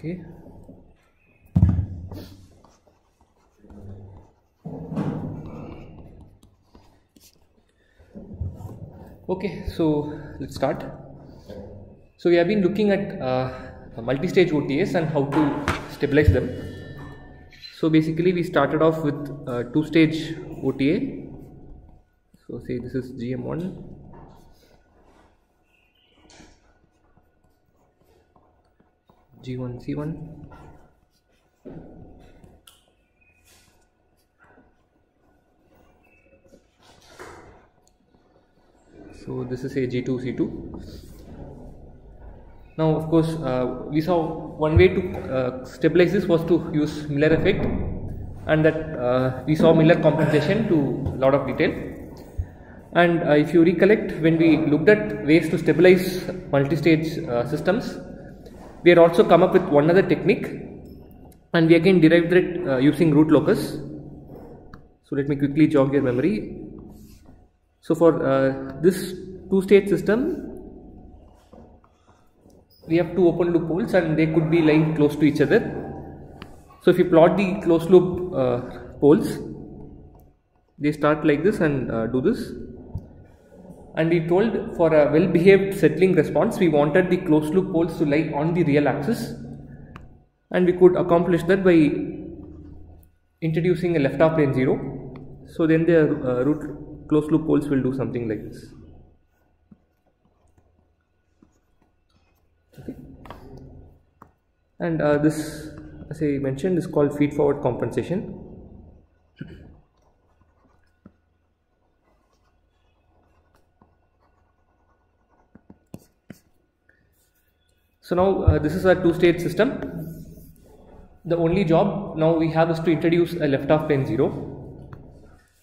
Okay. Okay, so let's start. So we have been looking at uh, multi-stage OTAs and how to stabilize them. So basically we started off with uh, two-stage OTA. So say this is GM1. G1, C1. So this is a G2, C2. Now, of course, uh, we saw one way to uh, stabilize this was to use Miller effect, and that uh, we saw Miller compensation to a lot of detail. And uh, if you recollect, when we looked at ways to stabilize multi-stage uh, systems, we had also come up with one other technique, and we again derived it uh, using root locus. So let me quickly jog your memory. So for uh, this two-state system, we have two open loop poles and they could be lying close to each other. So if you plot the closed loop uh, poles, they start like this and uh, do this. And we told for a well behaved settling response, we wanted the closed loop poles to lie on the real axis. And we could accomplish that by introducing a left half plane 0. So then the uh, root closed loop poles will do something like this. Okay. And uh, this, as I mentioned, is called feed forward compensation. So now uh, this is a two-state system. The only job now we have is to introduce a left half plane 0.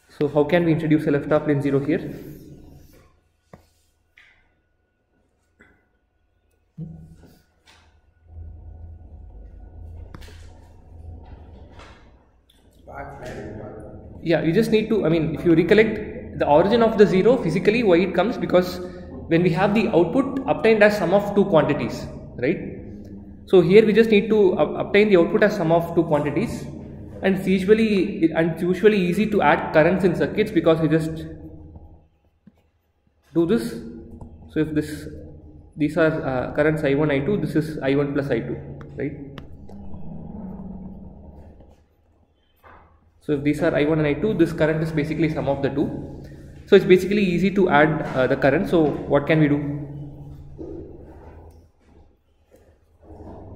So how can we introduce a left half plane 0 here? Yeah, you just need to, I mean, if you recollect the origin of the 0 physically, why it comes? Because when we have the output obtained as sum of two quantities, right? So here we just need to obtain the output as sum of two quantities. And it's usually and it's usually easy to add currents in circuits because you just do this. So if this these are uh, currents i1 i2 this is i1 plus i2 right? So if these are i1 and i2 this current is basically sum of the two. So it's basically easy to add uh, the current. So what can we do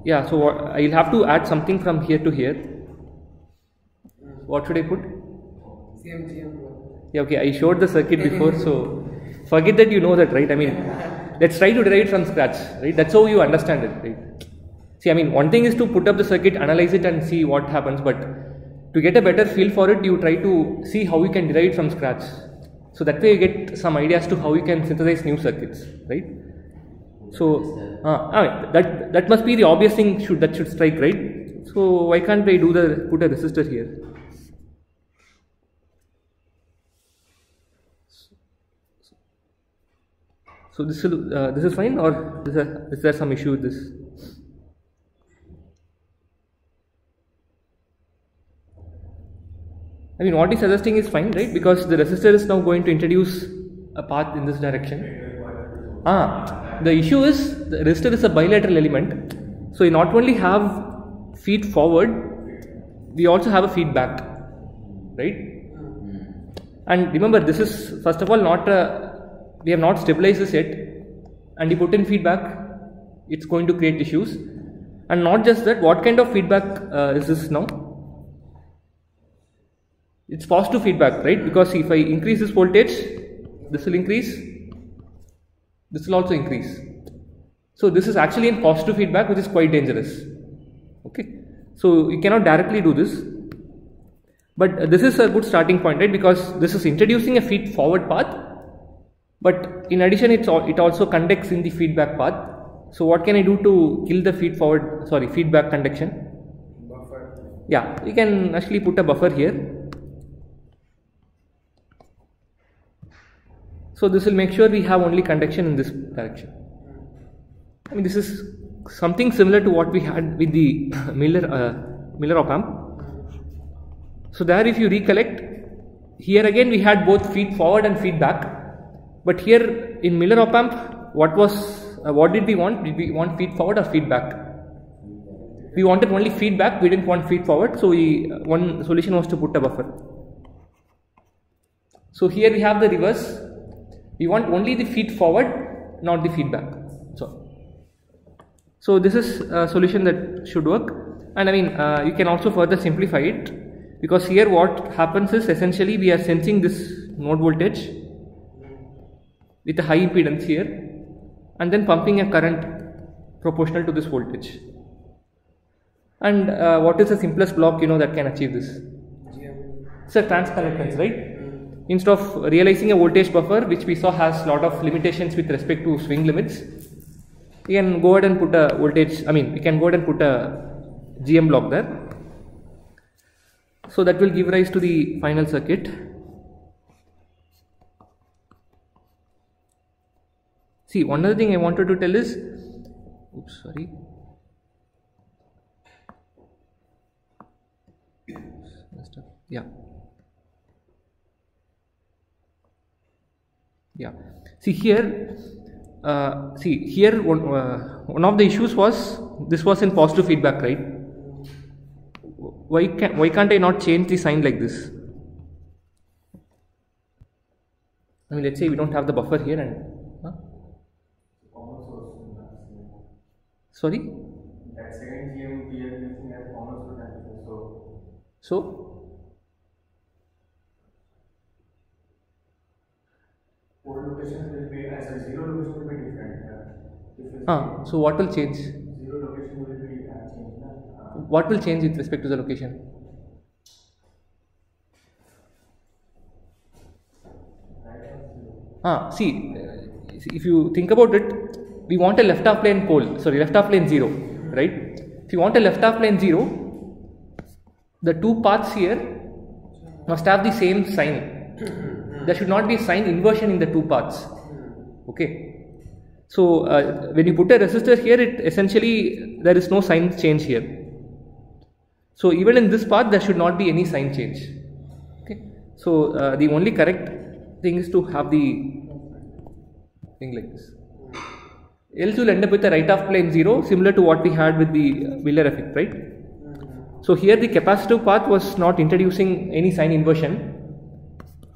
yeah so what, i'll have to add something from here to here what should I put? Yeah, okay, I showed the circuit before, so forget that you know that, right? I mean, let's try to derive it from scratch, right? That's how you understand it, right? See, I mean, one thing is to put up the circuit, analyze it, and see what happens, but to get a better feel for it, you try to see how you can derive it from scratch. So that way, you get some ideas to how you can synthesize new circuits, right? So, uh, that that must be the obvious thing should that should strike, right? So why can't I do the put a resistor here? So this will uh, this is fine, or is there, is there some issue with this? I mean, what he's suggesting is fine, right? Because the resistor is now going to introduce a path in this direction. Ah, the issue is the resistor is a bilateral element, so you not only have feed forward, we also have a feedback, right? And remember, this is first of all not a we have not stabilized this yet. And you put in feedback it's going to create issues. And not just that what kind of feedback uh, is this now? It's positive feedback right? Because if I increase this voltage this will increase this will also increase. So this is actually in positive feedback which is quite dangerous. Okay? So you cannot directly do this. But uh, this is a good starting point right? Because this is introducing a feed forward path. But in addition it's all, it also conducts in the feedback path. So what can i do to kill the feed forward sorry feedback conduction? Buffer. Yeah you can actually put a buffer here so this will make sure we have only conduction in this direction i mean this is something similar to what we had with the Miller uh, Miller op amp. So there, if you recollect, here again we had both feed forward and feedback, but here in Miller op amp, what was uh, what did we want? Did we want feed forward or feedback? We wanted only feedback. We didn't want feed forward. So we one solution was to put a buffer. So here we have the reverse. We want only the feed forward, not the feedback. So, so this is a solution that should work. And I mean, uh, you can also further simplify it because here what happens is essentially we are sensing this node voltage with a high impedance here and then pumping a current proportional to this voltage. And uh, what is the simplest block you know that can achieve this? It's a right? Instead of realizing a voltage buffer, which we saw has a lot of limitations with respect to swing limits, we can go ahead and put a voltage. I mean, we can go ahead and put a GM block there. So that will give rise to the final circuit. See, one other thing I wanted to tell is, oops, sorry. Yeah. Yeah. See here, uh, see here one, uh, one of the issues was this was in positive feedback, right? Why can why can't I not change the sign like this? I mean, let's say we don't have the buffer here and. Huh? Sorry. That second GM we are using as common source amplifier. So So old locations will be as a zero location will be different. Uh, different ah, so what will change? What will change with respect to the location? Ah, see, if you think about it, we want a left half plane pole, sorry, left half plane 0, right? If you want a left half plane 0, the two paths here must have the same sign. There should not be sign inversion in the two paths. Okay. So, uh, when you put a resistor here, it essentially there is no sign change here. So, even in this path, there should not be any sign change. Okay. So, uh, the only correct thing is to have the thing like this. Else you'll end up with a right half plane 0 similar to what we had with the Miller effect, right? So here the capacitive path was not introducing any sign inversion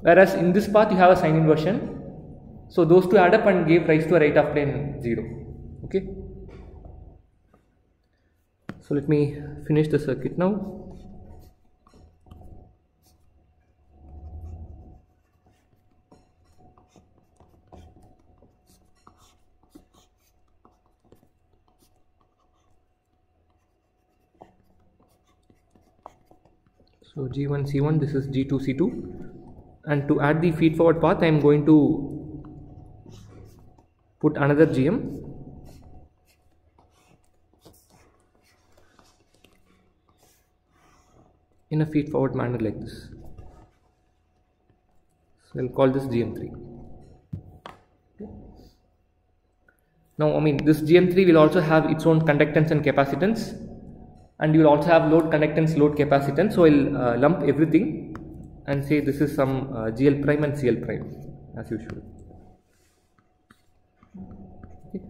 whereas in this path you have a sign inversion. So those two add up and gave rise to a right half plane 0. Okay. So let me finish the circuit now. So G1 C1 this is G2 C2 and to add the feed forward path I am going to put another GM in a feed forward manner like this. So I'll call this GM3. Now I mean this GM3 will also have its own conductance and capacitance and you will also have load conductance load capacitance so i'll uh, lump everything and say this is some uh, gl prime and cl prime as usual okay.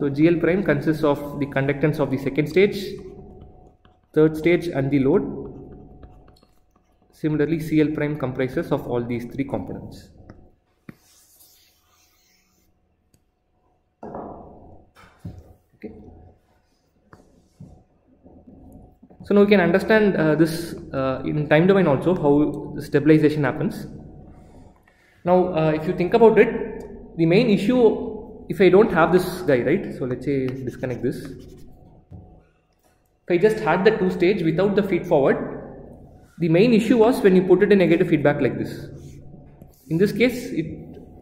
So gl prime consists of the conductance of the second stage third stage and the load. Similarly cl prime comprises of all these three components. Okay. So now we can understand uh, this uh, in time domain also how the stabilization happens. Now uh, if you think about it, the main issue if I don't have this guy right, so let's say disconnect this. If I just had the two stage without the feed forward, the main issue was when you put it in negative feedback like this. In this case, it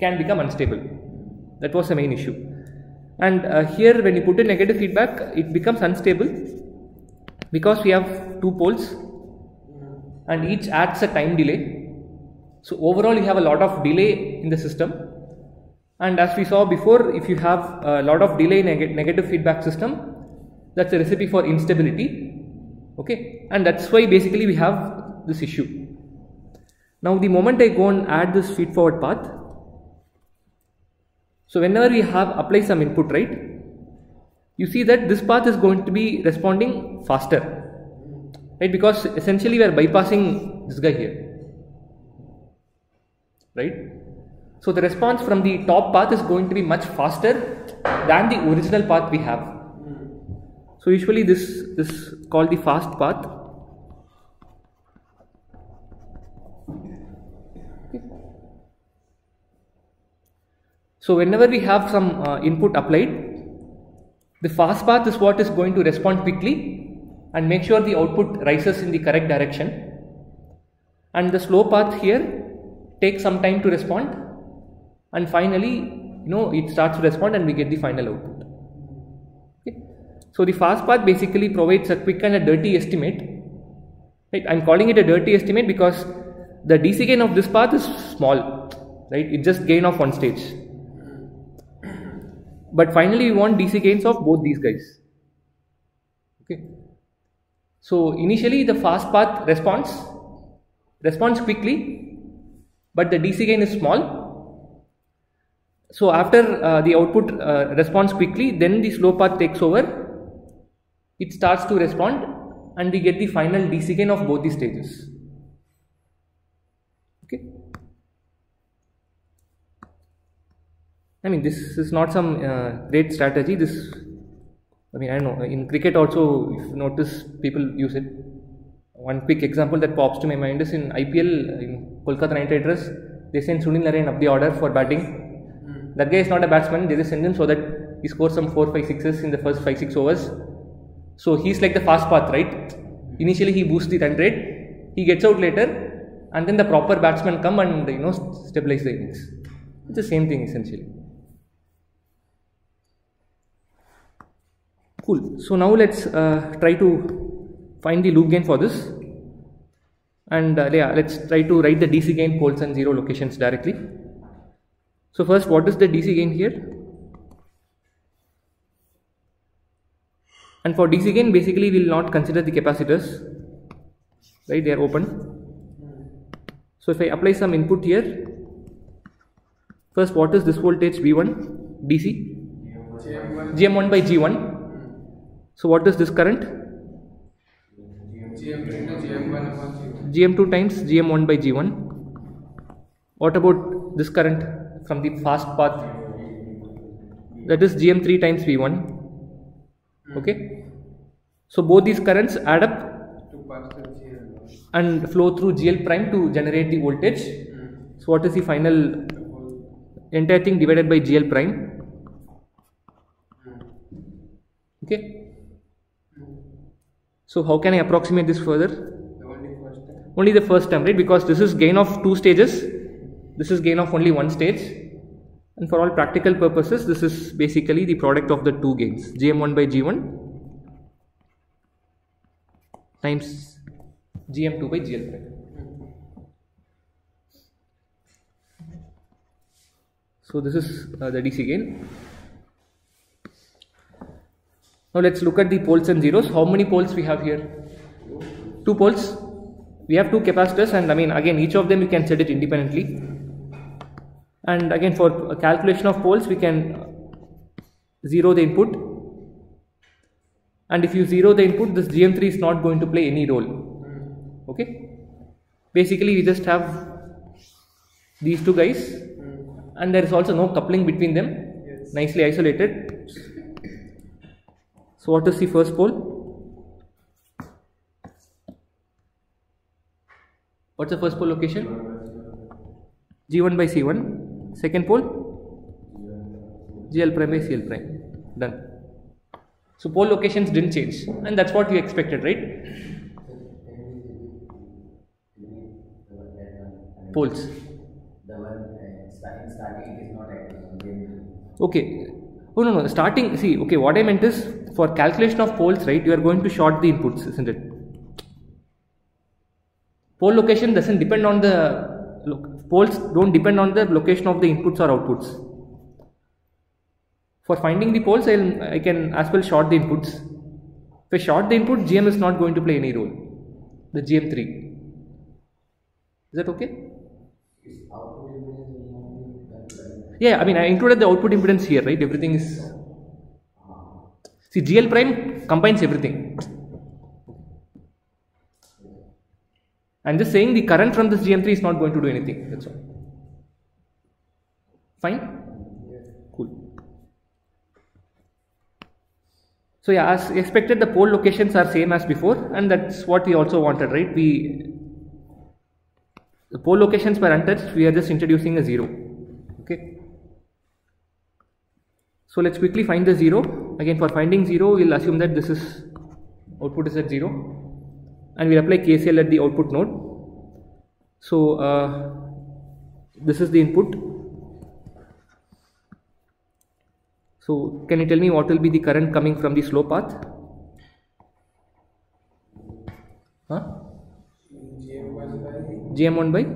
can become unstable. That was the main issue. And uh, here when you put in negative feedback, it becomes unstable because we have two poles and each adds a time delay. So overall you have a lot of delay in the system and as we saw before if you have a lot of delay neg negative feedback system that's a recipe for instability okay? And that's why basically we have this issue. Now the moment I go and add this feed forward path so whenever we have apply some input right? You see that this path is going to be responding faster right? Because essentially we are bypassing this guy here right so the response from the top path is going to be much faster than the original path we have. So usually this this is called the fast path. So whenever we have some uh, input applied the fast path is what is going to respond quickly and make sure the output rises in the correct direction. And the slow path here takes some time to respond and finally you know it starts to respond and we get the final output. Okay. so the fast path basically provides a quick and a dirty estimate. Right? I'm calling it a dirty estimate because the dc gain of this path is small. Right? It just gain of one stage. But finally we want dc gains of both these guys. Okay. So initially the fast path responds responds quickly but the dc gain is small so after uh, the output uh, responds quickly then the slow path takes over it starts to respond and we get the final gain of both the stages okay I mean, this is not some uh, great strategy. This, I mean, I know in cricket also, if you notice, people use it. One quick example that pops to my mind is in IPL, in Kolkata Knight Riders, they send Sunil Narine up the order for batting. That guy is not a batsman, they just send him so that he scores some 4 5 sixes in the first 5 6 overs. So he's like the fast path, right? Initially, he boosts the run rate, he gets out later, and then the proper batsmen come and you know stabilize the innings. It's the same thing essentially. Cool. So now let's uh, try to find the loop gain for this. And uh, yeah, let's try to write the DC gain poles and zero locations directly. So first, what is the DC gain here? And for DC gain, basically we will not consider the capacitors, right? They are open. So if I apply some input here, first what is this voltage V1 DC? GM1 by G1 so what is this current? GM2 times GM1 by G1. What about this current from the fast path? That is GM3 times V1. Okay. So both these currents add up and flow through GL prime to generate the voltage. So what is the final entire thing divided by GL prime? Okay. So how can I approximate this further? Only the first term, right? Because this is gain of two stages. This is gain of only one stage. And for all practical purposes, this is basically the product of the two gains. GM1 by G1 times GM2 by GL prime. So this is uh, the DC gain. Now let's look at the poles and zeros. How many poles we have here? Two poles. We have two capacitors and I mean again each of them you can set it independently. And again for calculation of poles we can zero the input. And if you zero the input this GM3 is not going to play any role. Okay. Basically we just have these two guys and there is also no coupling between them. yes. Nicely isolated so what is the first pole? What's the first pole location? G1 by C1. Second pole? GL prime by CL prime. Done. So pole locations didn't change and that's what we expected, right? Poles. Okay. Oh no no starting see okay what I meant is for calculation of poles right you are going to short the inputs isn't it pole location doesn't depend on the look, poles don't depend on the location of the inputs or outputs for finding the poles I'll, I can as well short the inputs If I short the input, GM is not going to play any role. The GM3. Is that okay? Yeah, I mean, I included the output impedance here, right? Everything is. See, GL prime combines everything. I'm just saying the current from this GM3 is not going to do anything. That's all. Fine? Cool. So yeah, as expected, the pole locations are same as before, and that's what we also wanted, right? We the pole locations were untouched. We are just introducing a zero. Okay. So let's quickly find the zero. Again, for finding zero, we'll assume that this is output is at zero, and we'll apply KCL at the output node. So uh, this is the input. So can you tell me what will be the current coming from the slow path? Huh? GM1 by?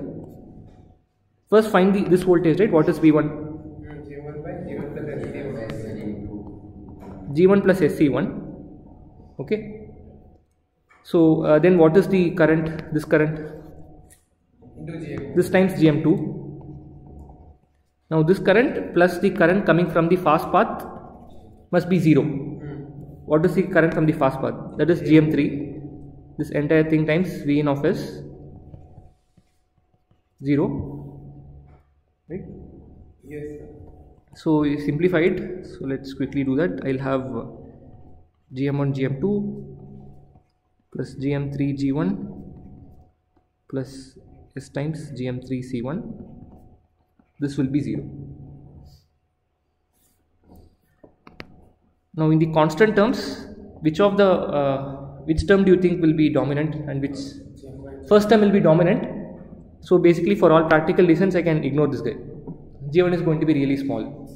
First find the this voltage, right? What is V1? G1 plus SC1. Okay. So uh, then what is the current? This current? This times GM2. Now this current plus the current coming from the fast path must be 0. What is the current from the fast path? That is GM3. This entire thing times Vn of S 0. Right? Yes, sir. So we simplified. So let's quickly do that. I'll have uh, GM1 GM2 plus GM3 G1 plus S times GM3 C1. This will be 0. Now in the constant terms, which of the uh, which term do you think will be dominant and which first term will be dominant? So basically for all practical reasons I can ignore this guy. G1 is going to be really small.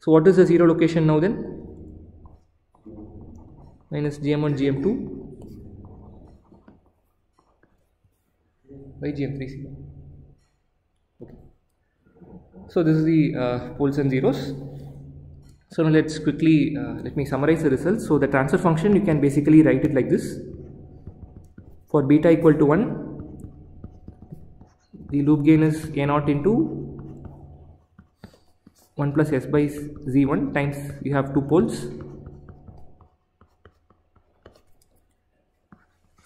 So what is the zero location now then? Minus GM1 GM2 by GM3 Okay. So this is the uh, poles and zeros. So now let's quickly uh, let me summarize the results. So the transfer function you can basically write it like this. For beta equal to 1, the loop gain is a naught into 1 plus s by z1 times you have two poles.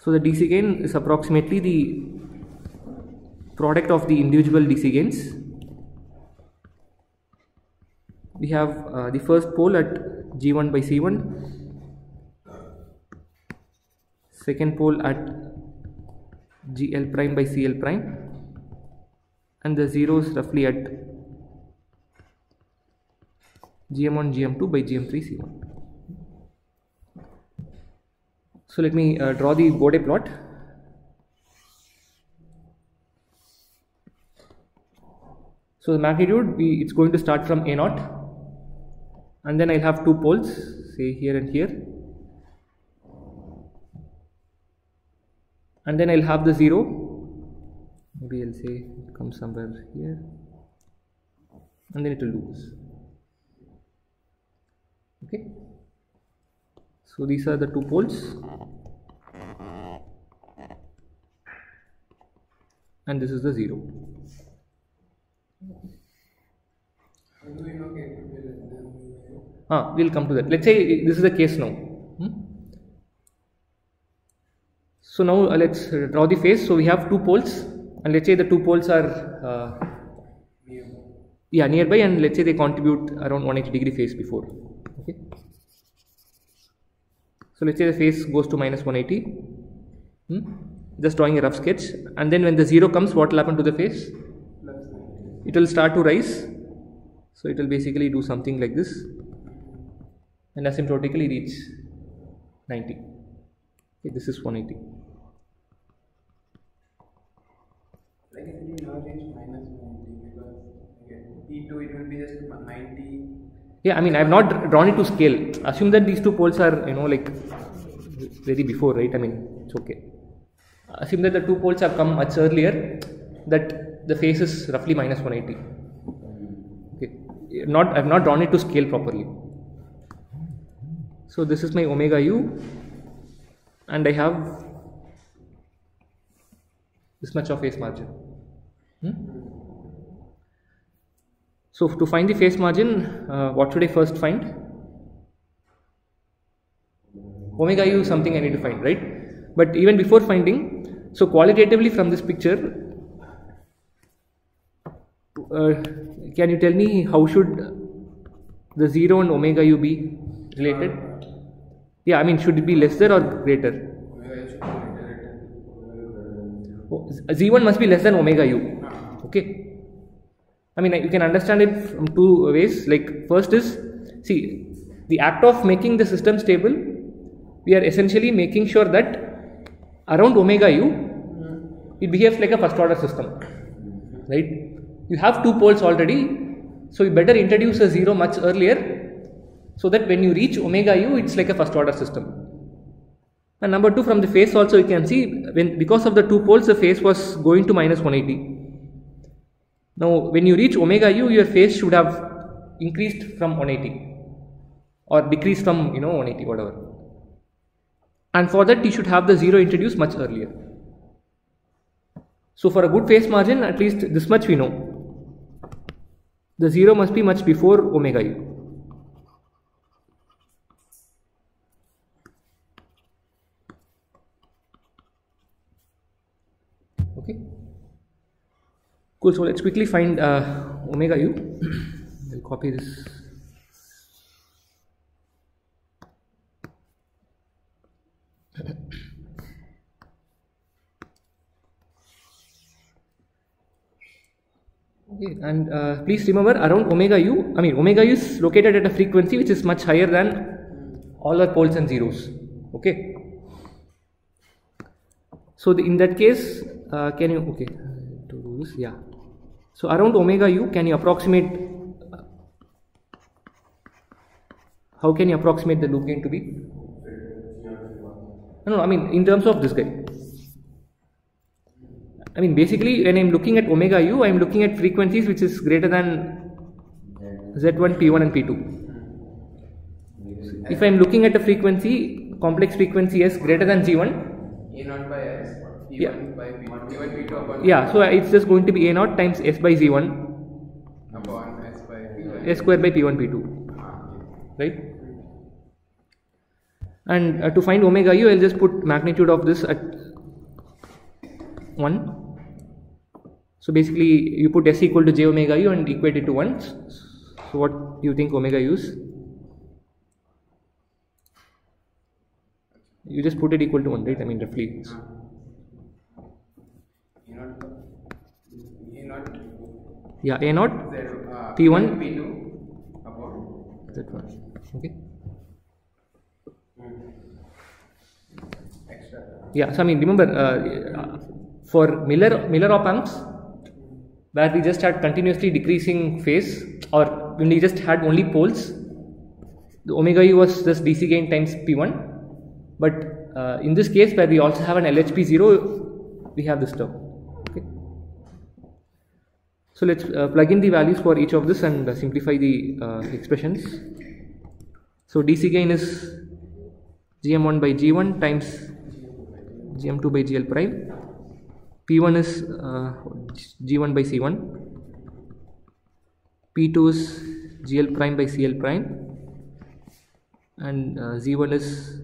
So the DC gain is approximately the product of the individual DC gains. We have uh, the first pole at G1 by C1, second pole at GL prime by CL prime, and the zeros roughly at GM1 GM2 by GM3 C1. So let me uh, draw the Bode plot. So the magnitude we it's going to start from A naught. And then I'll have two poles say here and here. And then I'll have the 0 maybe I'll say it comes somewhere here. And then it will lose okay so these are the two poles. And this is the 0 we know it will be less than zero? ah we'll come to that. Let's say this is the case now. Hmm? so now uh, let's draw the phase. So we have two poles. And let's say the two poles are uh, yeah nearby. And let's say they contribute around 180 degree phase before. Okay so let's say the phase goes to minus 180 hmm? just drawing a rough sketch and then when the zero comes what will happen to the phase? It will start to rise so it will basically do something like this and asymptotically reach 90 okay, this is 180 Like it will now reach minus 90 because again, P2 it will be just 90. Yeah i mean i have not drawn it to scale. Assume that these two poles are you know like very before right? I mean it's okay. Assume that the two poles have come much earlier that the phase is roughly minus 180 okay. Not i have not drawn it to scale properly. So this is my omega u and I have this much of phase margin. Hmm? So to find the phase margin uh, what should I first find? Omega u is something I need to find right? But even before finding so qualitatively from this picture uh, can you tell me how should the 0 and omega u be related? Yeah i mean should it be lesser or greater? Omega u should be greater than- Oh, z1 must be less than omega u okay i mean you can understand it from two ways. Like first is see the act of making the system stable we are essentially making sure that around omega u it behaves like a first order system right? You have two poles already so you better introduce a zero much earlier so that when you reach omega u it's like a first order system. And number two, from the phase also you can see when because of the two poles the phase was going to minus 180. Now when you reach omega u your phase should have increased from 180 or decreased from you know 180 whatever. And for that you should have the zero introduced much earlier. So for a good phase margin at least this much we know. The zero must be much before omega u. okay cool so let's quickly find uh, omega u. I'll copy this. Okay and uh, please remember around omega u i mean omega u is located at a frequency which is much higher than all our poles and zeros okay? So the, in that case uh, can you okay to do this yeah so around omega u can you approximate how can you approximate the loop gain to be? No no i mean in terms of this guy. I mean basically when i'm looking at omega u i'm looking at frequencies which is greater than z1 p1 and p2 if i'm looking at a frequency complex frequency s greater than g1 A naught by S, P1 Yeah. by P1, P1 P2 upon yeah so it's just going to be a naught times s by z1 upon S by P1. s square by p1 p2 Ah, right? And uh, to find omega u i'll just put magnitude of this at 1 so basically you put s equal to j omega u and equate it to 1 so what do you think omega u is? You just put it equal to 1 right? I mean roughly A naught, A naught, yeah a naught. Uh, P1, P2 upon that one. Okay. Yeah, so I mean, remember uh, for Miller Miller op amps, where we just had continuously decreasing phase, or when we just had only poles, the omega u was just DC gain times P1. But uh, in this case, where we also have an LHP zero, we have this term. So let's uh, plug in the values for each of this and uh, simplify the uh, expressions. So DC gain is gm1 by g1 times gm2 by gl prime. P1 is uh, g1 by c1 p2 is gl prime by cl prime. And uh, z1 is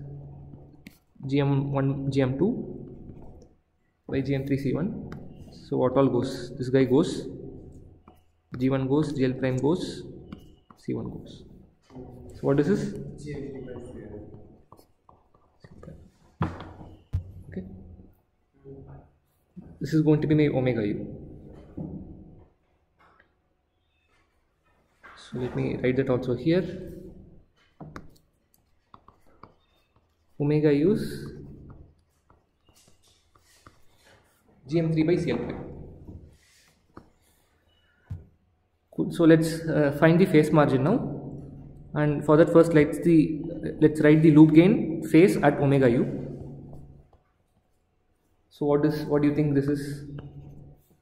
gm1 gm2 by gm3 c1 so what all goes? This guy goes g1 goes gl prime goes c1 goes. So what is this? Okay. This is going to be my omega u. So let me write that also here. Omega u is gm3 by cl prime cool so let's uh, find the phase margin now and for that first let's the let's write the loop gain phase at omega u so what is what do you think this is?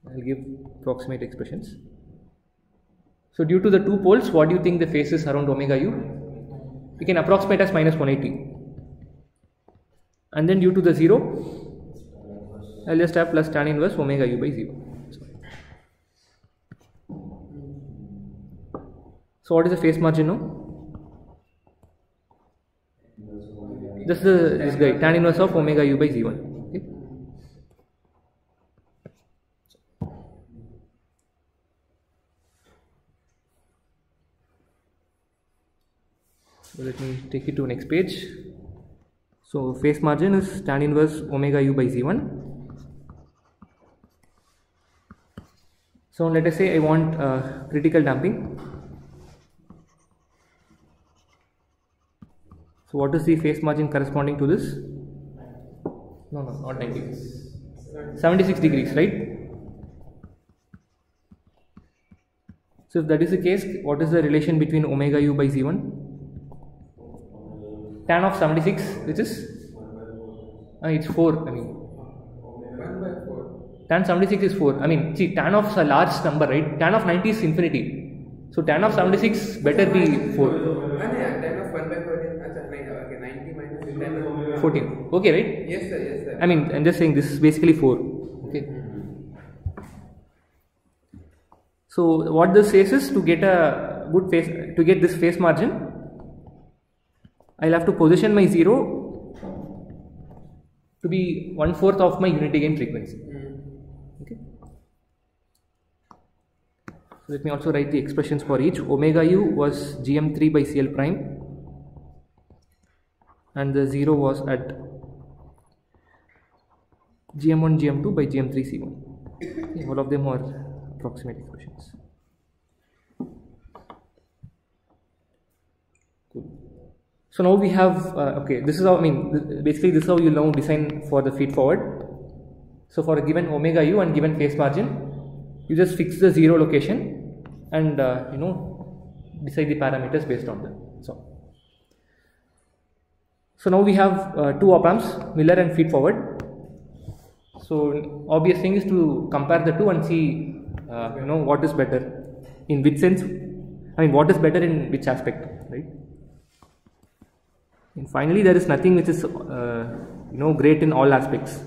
I'll give approximate expressions. So due to the two poles, what do you think the phase is around omega u? we can approximate as minus 180 and then due to the 0 I'll just have plus tan inverse omega u by 0 so what is the phase margin now? This is this guy tan inverse of omega u by z1 okay? So let me take it to next page. So phase margin is tan inverse omega u by z1 so let us say i want uh, critical damping so what is the phase margin corresponding to this? No no not 90 76 degrees right? So if that is the case what is the relation between omega u by z1 tan of 76 which is? Uh, it's 4 i mean. 1 by 4. tan 76 is 4 i mean see tan of a large number right? Tan of 90 is infinity. So tan of 76 better be 4 90 minus tan of- 14 okay right? Yes, sir, yes, sir. i mean i'm just saying this is basically 4 okay. So what this says is to get a good phase, to get this phase margin i'll have to position my 0 to be one fourth of my unity gain frequency. Mm. okay. So let me also write the expressions for each. Omega u was gm3 by cl prime and the 0 was at gm1 gm2 by gm3 c1 okay, all of them are approximate equations. Cool. So now we have uh, okay this is how i mean basically this is how you now design for the feed forward. So for a given omega u and given phase margin, you just fix the zero location and uh, you know decide the parameters based on that. So, so now we have uh, two op amps, Miller and feed forward. So obvious thing is to compare the two and see uh, you know what is better in which sense. I mean what is better in which aspect, right? And finally, there is nothing which is uh, you know great in all aspects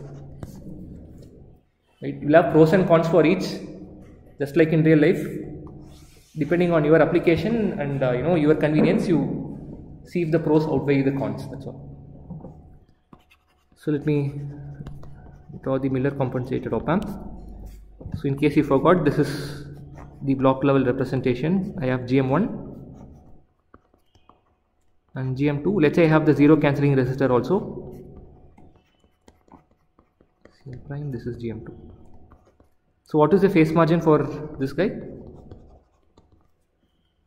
right you'll have pros and cons for each just like in real life depending on your application and uh, you know your convenience you see if the pros outweigh the cons that's all. So let me draw the miller compensated op amp so in case you forgot this is the block level representation. I have gm1 and gm2 let's say i have the zero cancelling resistor also. Prime this is gm2 so what is the phase margin for this guy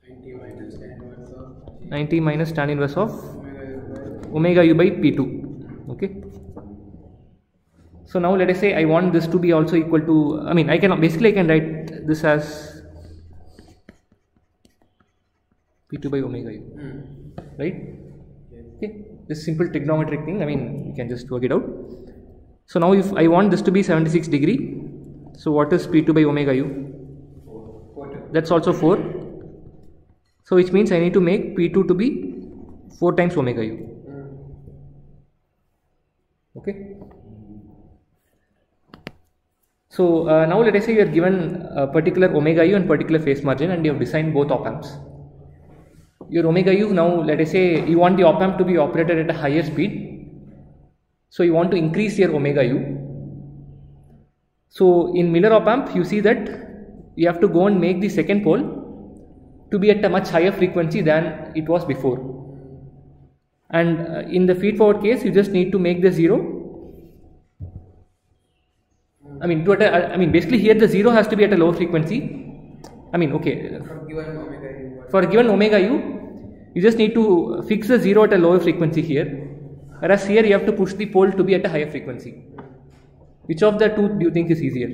90 minus tan inverse of 90 minus tan inverse of omega u by omega u by p2 okay? So now let us say i want this to be also equal to i mean i can basically i can write this as p2 by omega u Mm. right? Okay this simple trigonometric thing i mean you can just work it out. So now if i want this to be 76 degree so what is p2 by omega u? That's also 4 so which means i need to make p2 to be 4 times omega u. Okay? So uh, now let us say you are given a particular omega u and particular phase margin and you have designed both op amps your omega u now let us say you want the op amp to be operated at a higher speed. So you want to increase your omega u. So in miller op amp you see that you have to go and make the second pole to be at a much higher frequency than it was before and uh, in the feed forward case you just need to make the zero I mean, to at a, I mean, basically here the zero has to be at a lower frequency. I mean, okay, For given omega u. for given omega u, you just need to fix the zero at a lower frequency here, whereas here you have to push the pole to be at a higher frequency. Which of the two do you think is easier?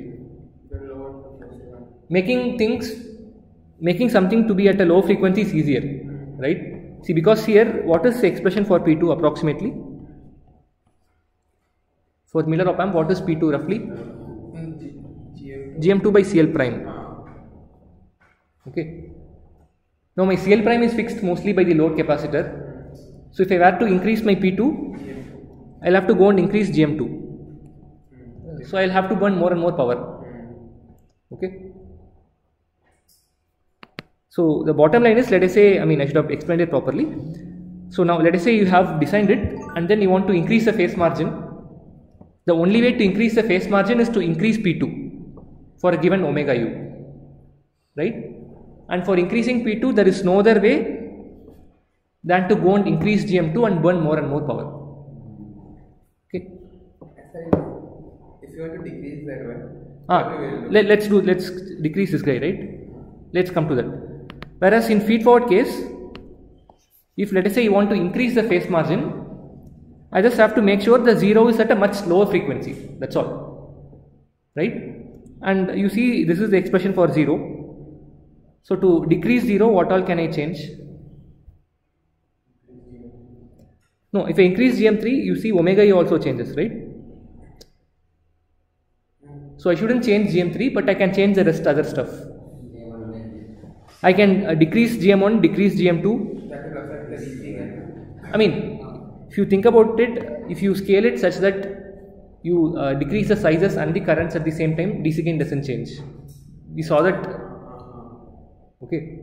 The lower frequency one. Making things, making something to be at a low frequency is easier, right? See, because here, what is the expression for P2 approximately? For Miller op amp, what is P2 roughly? Mm, GM2. GM2 by CL prime. Okay. Now my CL prime is fixed mostly by the load capacitor. So if I were to increase my P2, I'll have to go and increase GM2. So I'll have to burn more and more power. Okay. So the bottom line is, let us say, I mean, I should have explained it properly. So now let us say you have designed it and then you want to increase the phase margin. The only way to increase the phase margin is to increase P2 for a given omega u, right? And for increasing P2, there is no other way than to go and increase GM2 and burn more and more power. Okay. If you want to decrease that one, Ah, what you will do? let, let's do let's decrease this guy, right? Let's come to that. Whereas in feed forward case, if let us say you want to increase the phase margin, I just have to make sure the zero is at a much lower frequency. That's all, right? And you see, this is the expression for zero. So to decrease zero, what all can I change? No, if I increase GM3, you see omega u also changes, right? So I shouldn't change GM3, but I can change the rest other stuff. I can uh, decrease GM1, decrease GM2. That will affect the DC again. I mean, if you think about it, if you scale it such that you uh, decrease the sizes and the currents at the same time, DC gain doesn't change. We saw that. Okay.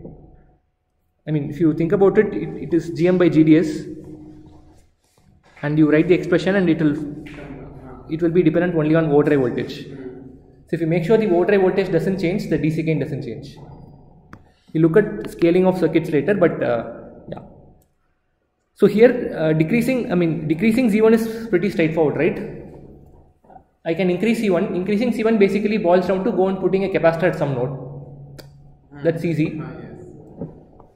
I mean, if you think about it, it, it is GM by GDS, and you write the expression, and it will it will be dependent only on overdrive voltage. So if you make sure the overdrive voltage doesn't change, the DC gain doesn't change. You look at scaling of circuits later, but uh, yeah. So here uh, decreasing, I mean decreasing Z1 is pretty straightforward, right? I can increase C1. Increasing C1 basically boils down to go and putting a capacitor at some node. That's easy. Ah.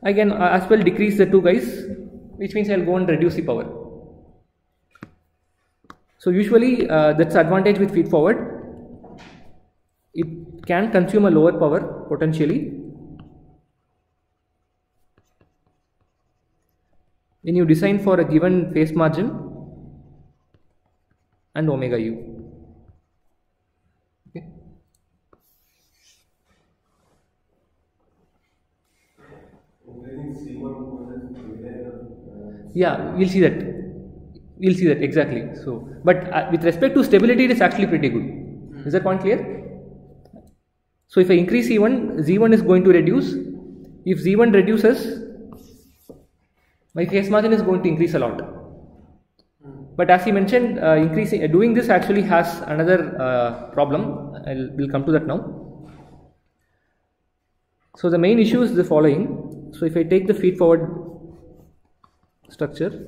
I can uh, as well decrease the two guys, which means I'll go and reduce the power. So usually uh, that's advantage with feed forward. It can consume a lower power potentially. When you design for a given phase margin and omega u. Okay. Yeah, we'll see that. We'll see that exactly. So, but uh, with respect to stability, it is actually pretty good. Is that point clear? So, if I increase C1, Z1 is going to reduce. If Z1 reduces, my phase margin is going to increase a lot. But as he mentioned, uh, increasing uh, doing this actually has another uh, problem. I'll we'll come to that now. So the main issue is the following. So if I take the feed forward structure,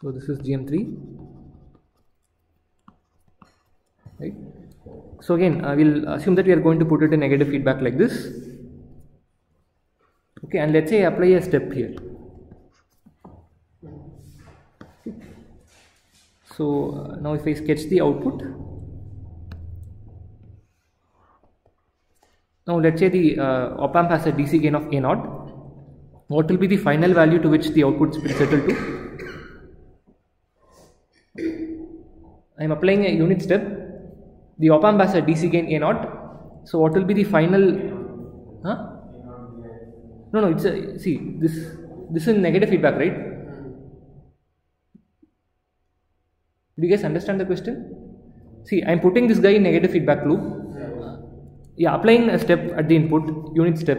so this is GM3, right? So again, I will assume that we are going to put it in negative feedback like this. Okay, and let's say I apply a step here. So uh, now if I sketch the output, now let's say the uh, op amp has a DC gain of A naught. What will be the final value to which the output will settle to? I am applying a unit step. The op amp has a DC gain A naught. So what will be the final? Huh? No, no. It's a see this. This is negative feedback, right? Do you guys understand the question? See, I am putting this guy in negative feedback loop. Yeah, applying a step at the input unit step.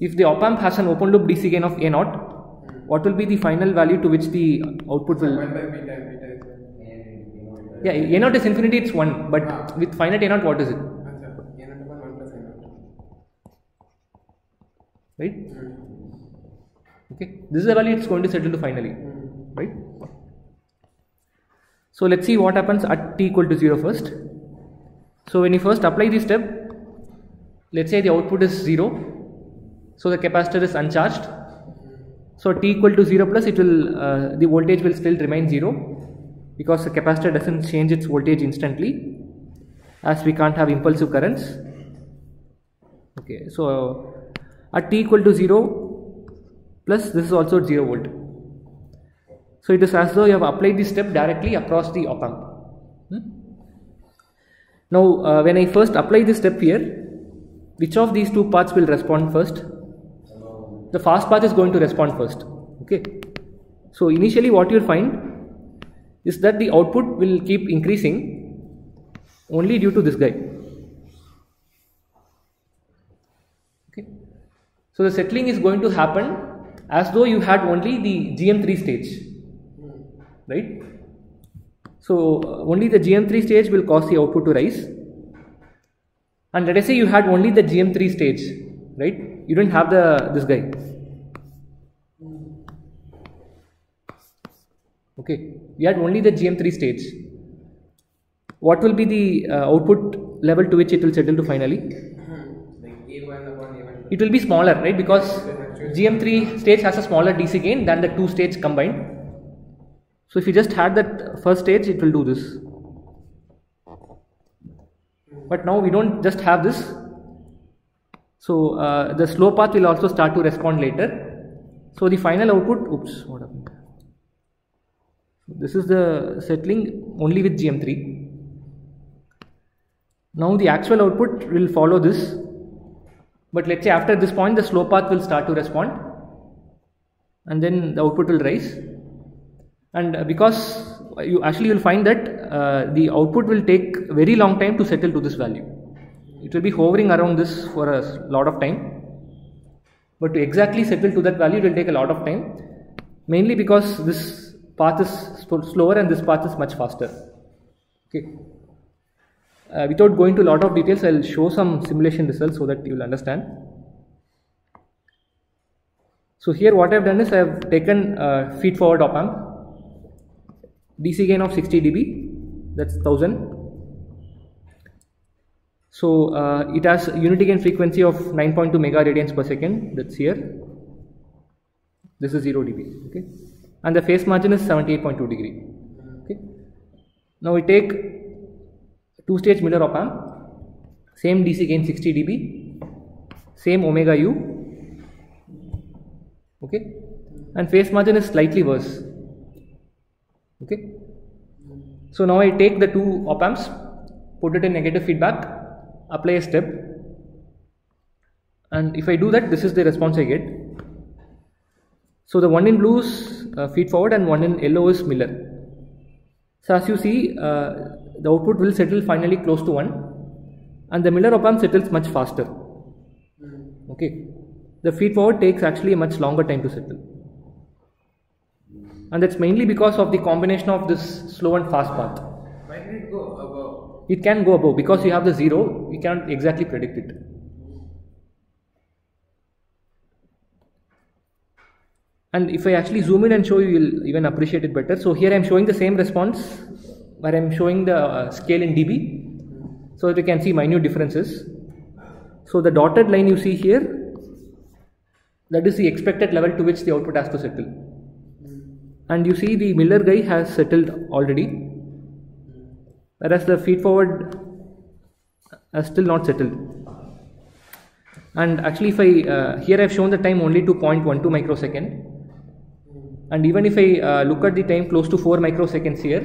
If the op amp has an open loop DC gain of A naught, what will be the final value to which the output will? 1 by beta, beta is one. Yeah, A naught is infinity, it's 1, but Ah. with finite A naught, what is it? A naught 1 plus A naught. Right? Okay, this is the value it's going to settle to finally, right? So let's see what happens at t equal to 0 first. So when you first apply this step, let's say the output is 0, so the capacitor is uncharged. So t equal to 0 plus, it will uh, the voltage will still remain 0 because the capacitor doesn't change its voltage instantly as we can't have impulsive currents. Okay, so at t equal to 0, plus this is also 0 volt. So it is as though you have applied this step directly across the op amp. Hmm? Now uh, when I first apply this step here, which of these two paths will respond first? The fast path is going to respond first. Okay. So initially what you will find is that the output will keep increasing only due to this guy. Okay. So the settling is going to happen as though you had only the GM3 stage, right? So uh, only the GM3 stage will cause the output to rise. And let us say you had only the GM3 stage, right? You didn't have the this guy. Okay, we had only the GM3 stage. What will be the uh, output level to which it will settle to finally? Like A1 upon A1. It will be smaller, right? Because GM3 stage has a smaller DC gain than the two stage combined. So if you just had that first stage, it will do this. But now we don't just have this. So uh, the slow path will also start to respond later. So the final output, oops, what happened? This is the settling only with GM3. Now the actual output will follow this. But let's say after this point, the slow path will start to respond and then the output will rise and uh, because you actually will find that uh, the output will take very long time to settle to this value it will be hovering around this for a lot of time but to exactly settle to that value it will take a lot of time mainly because this path is slower and this path is much faster okay uh, without going to a lot of details i'll show some simulation results so that you will understand so here what I've done is I've taken uh, feed forward op amp, DC gain of 60 dB, that's 1000. So uh, it has unity gain frequency of 9.2 megaradians per second, that's here. This is 0 dB, okay. And the phase margin is 78.2 degree, okay. Now we take two stage Miller op amp, same DC gain 60 dB, same omega u, okay. And phase margin is slightly worse. Okay. So now i take the two op amps put it in negative feedback apply a step. And if i do that this is the response i get. So the one in blue is uh, feed forward and one in yellow is miller. So as you see uh, the output will settle finally close to 1 and the miller op amp settles much faster. Okay. The feed forward takes actually a much longer time to settle. And that's mainly because of the combination of this slow and fast path. Why did it go above? it can go above. Because you have the zero we can't exactly predict it and if i actually zoom in and show you you'll even appreciate it better. So here i'm showing the same response where i'm showing the uh, scale in db. So that you can see minute differences. So the dotted line you see here that is the expected level to which the output has to settle. And you see the miller guy has settled already. Whereas the feed forward has still not settled. And actually if i uh, here i've shown the time only to 0.12 microsecond and even if i uh, look at the time close to 4 microseconds here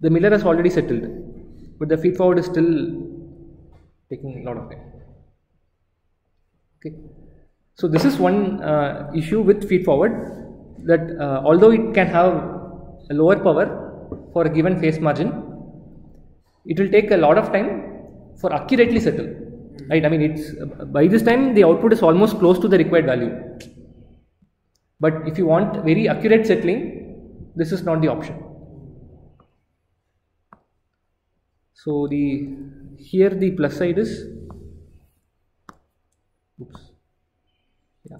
the miller has already settled. But the feed forward is still taking a lot of time. Okay. So this is one uh, issue with feed forward that uh, although it can have a lower power for a given phase margin it will take a lot of time for accurately settle. Right? I mean it's by this time the output is almost close to the required value but if you want very accurate settling this is not the option. So the here the plus side is oops yeah.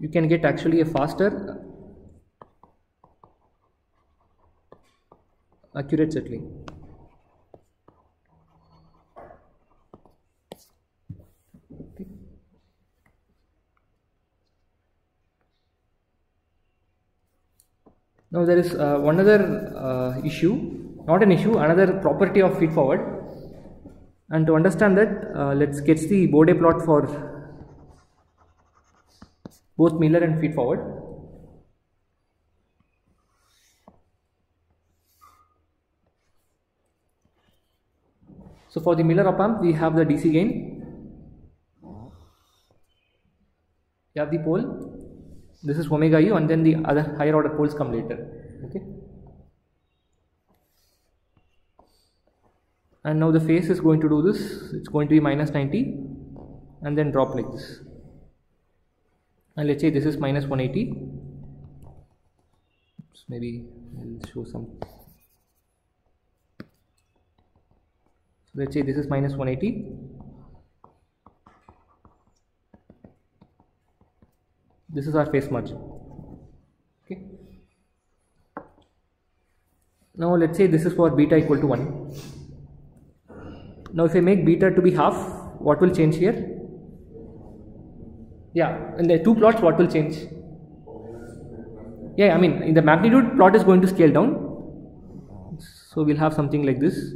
You can get actually a faster accurate settling Now there is uh, one other uh, issue, not an issue, another property of feed forward. And to understand that, uh, let's sketch the Bode plot for both Miller and feed forward. So for the Miller op amp, we have the DC gain. You have the pole. This is omega u, and then the other higher order poles come later. Okay. And now the phase is going to do this. It's going to be minus 90, and then drop like this. And let's say this is minus 180. So maybe I'll show some let's say this is minus 180. This is our phase margin. Okay. Now let's say this is for beta equal to 1. Now if I make beta to be half, what will change here? Yeah, in the two plots, what will change? Yeah, I mean, in the magnitude plot is going to scale down. So we'll have something like this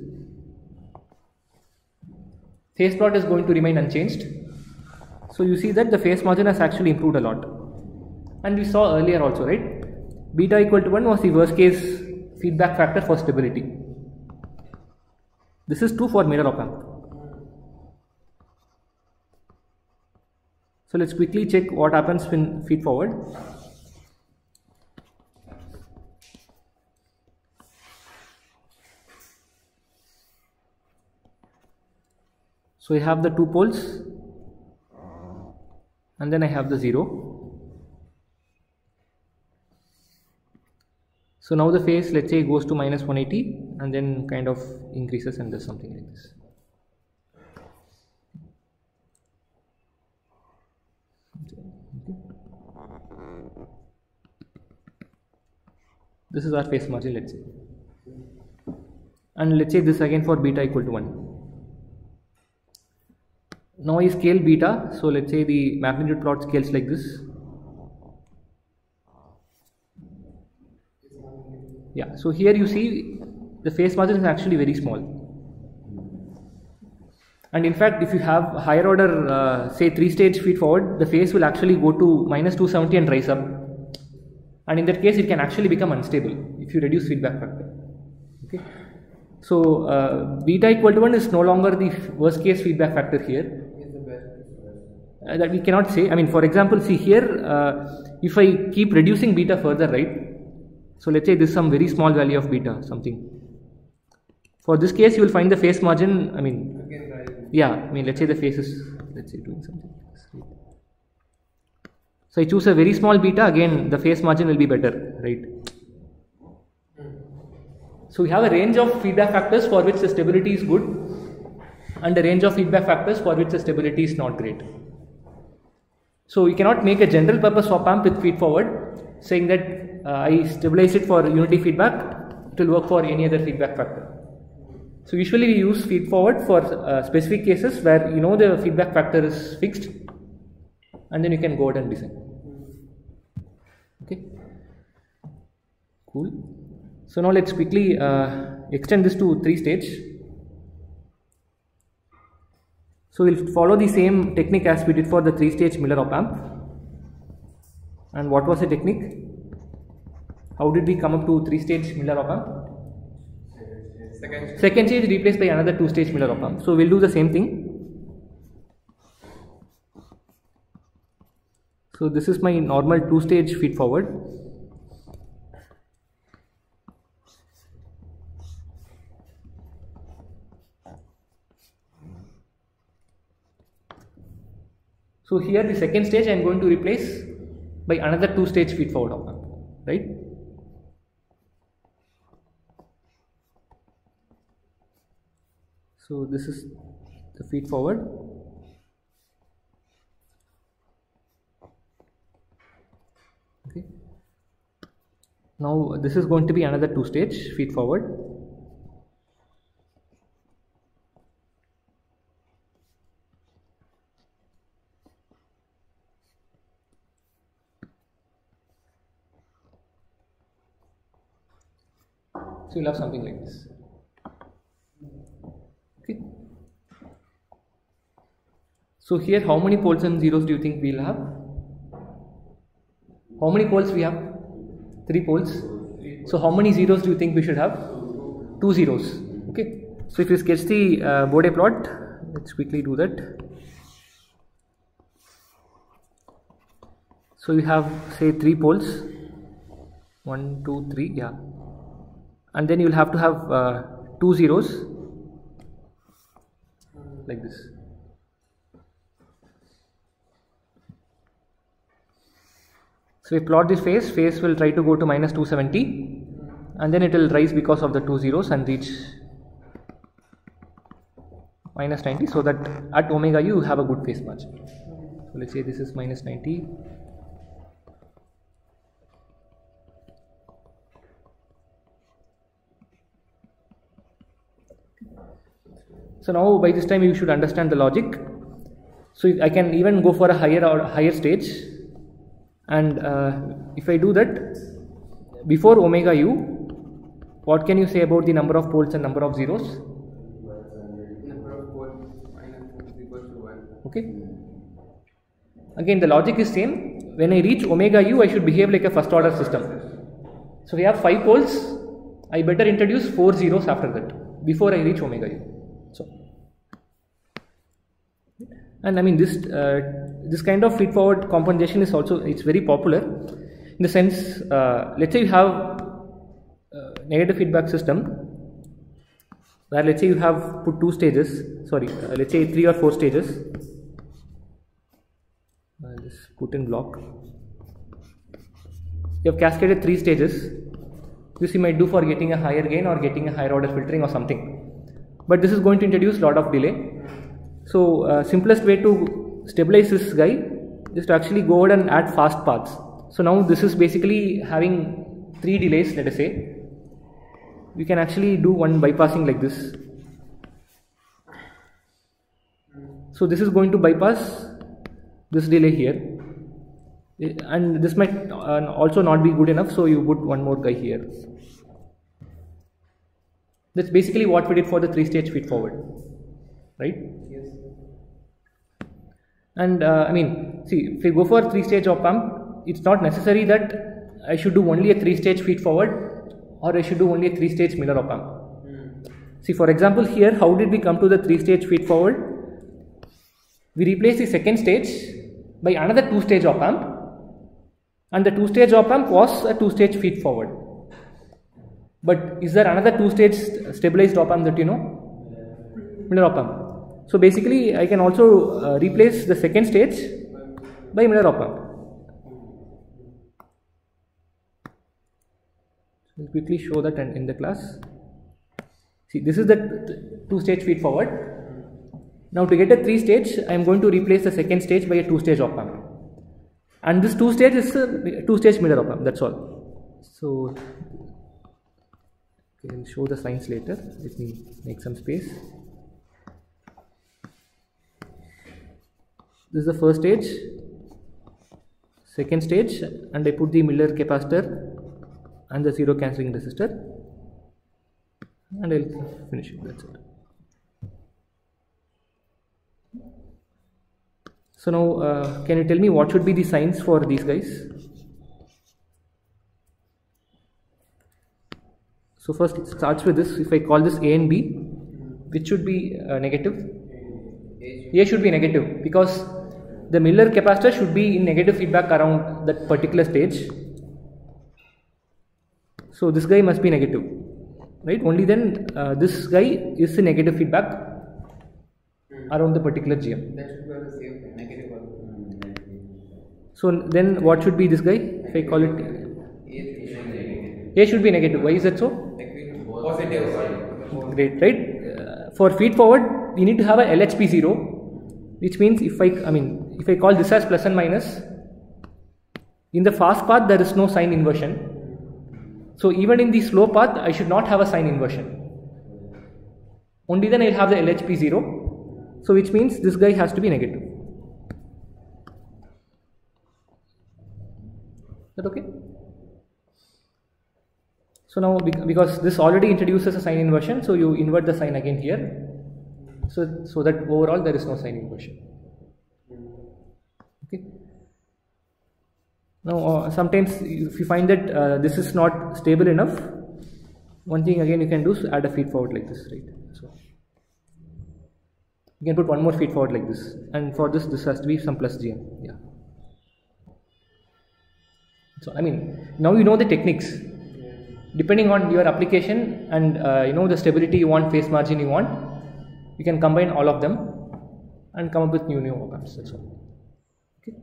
phase plot is going to remain unchanged. So you see that the phase margin has actually improved a lot. And we saw earlier also, right? Beta equal to 1 was the worst case feedback factor for stability. This is true for Miller op amp. So let's quickly check what happens when feed forward. So I have the two poles and then I have the 0. So now the phase let's say goes to minus 180 and then kind of increases and does something like this. This is our phase margin let's say. And let's say this again for beta equal to 1 now I scale beta so let's say the magnitude plot scales like this yeah. So here you see the phase margin is actually very small. And in fact if you have higher order uh, say three stage feed forward the phase will actually go to minus 270 and rise up. And in that case it can actually become unstable if you reduce feedback factor. Okay. So uh, beta equal to 1 is no longer the worst case feedback factor here. Uh, that we cannot say. I mean, for example, see here, uh, if I keep reducing beta further, right? So let's say this is some very small value of beta, something. For this case, you will find the phase margin. I mean, yeah. I mean, let's say the phase is let's say doing something. So I choose a very small beta. Again, the phase margin will be better, right? So we have a range of feedback factors for which the stability is good, and a range of feedback factors for which the stability is not great. So we cannot make a general purpose op amp with feed forward saying that I stabilize it for unity feedback, it will work for any other feedback factor. So usually we use feed forward for uh, specific cases where you know the feedback factor is fixed and then you can go ahead and design. Okay, cool. So now let's quickly uh, extend this to three stage. So we'll follow the same technique as we did for the three stage Miller op amp. And what was the technique? How did we come up to three stage Miller op amp? Second. Second stage replaced by another two stage Miller op amp. So we'll do the same thing. So this is my normal two stage feed forward. So here the second stage I am going to replace by another two stage feed forward op amp, right? So this is the feed forward. Okay. Now this is going to be another two stage feed forward. So you'll have something like this. Okay. So here how many poles and zeros do you think we'll have? How many poles we have? Three poles. So how many zeros do you think we should have? Two zeros. Okay. So if you sketch the uh, Bode plot, let's quickly do that. So you have say three poles. One, two, three. Yeah. And then you will have to have uh, two zeros like this. So we plot this phase, phase will try to go to minus 270 and then it will rise because of the two zeros and reach minus 90 so that at omega u you have a good phase margin. So let's say this is minus 90. So now by this time you should understand the logic. So I can even go for a higher or higher stage and uh, if I do that before omega u what can you say about the number of poles and number of zeros? Number of poles minus is to 1. okay. Again the logic is same. When I reach omega u I should behave like a first order system. So we have 5 poles. I better introduce 4 zeros after that before I reach omega u. So and I mean this uh, this kind of feed forward compensation is also it's very popular in the sense uh, let's say you have uh, negative feedback system where let's say you have put two stages sorry uh, let's say three or four stages. I'll just put in block. You have cascaded three stages. This you might do for getting a higher gain or getting a higher order filtering or something. But this is going to introduce a lot of delay. So uh, simplest way to stabilize this guy just to actually go ahead and add fast paths. So now this is basically having three delays let us say. We can actually do one bypassing like this. So this is going to bypass this delay here. And this might uh, also not be good enough so you put one more guy here. That's basically what we did for the three stage feed forward right? Yes. And uh, I mean, see, if we go for three stage op amp, it's not necessary that I should do only a three stage feed forward or I should do only a three stage Miller op amp. See, for example, here, how did we come to the three stage feed forward? We replaced the second stage by another two stage op amp, and the two stage op amp was a two stage feed forward. But is there another two stage stabilized op amp that you know? Miller op amp. So basically, I can also uh, replace the second stage by Miller op amp. I'll quickly show that in, the class. See, this is the two stage feed forward. Now to get a three stage, I am going to replace the second stage by a two stage op amp. And this two stage is a two stage Miller op amp. That's all. So I will show the signs later. Let me make some space. This is the first stage, second stage, and I put the Miller capacitor and the zero cancelling resistor, and I'll finish it. That's it. So now, uh, can you tell me what should be the signs for these guys? So first it starts with this. If I call this A and B, which should be uh, negative? A should be negative because the Miller capacitor should be in negative feedback around that particular stage. So this guy must be negative, right? Only then uh, this guy is the negative feedback around the particular GM. That should be the same thing, negative So then what should be this guy? If I call it A should be negative. Why is that so? positive Great, right? Uh, for feed forward, we need to have a LHP zero, which means if I, I mean, if I call this as plus and minus, in the fast path there is no sign inversion. So even in the slow path, I should not have a sign inversion. Only then I'll have the LHP zero. So which means this guy has to be negative. That okay? So now because this already introduces a sign inversion, so you invert the sign again here. So so that overall there is no sign inversion. Okay. Now, uh, sometimes if you find that uh, this is not stable enough, one thing again you can do is add a feed forward like this, right? So you can put one more feed forward like this, and for this, this has to be some plus GM. Yeah. So I mean, now you know the techniques. Depending on your application and uh, you know the stability you want, phase margin you want, you can combine all of them and come up with new new op. That's all. Okay.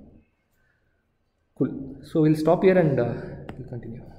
Cool. So we'll stop here and uh, we'll continue.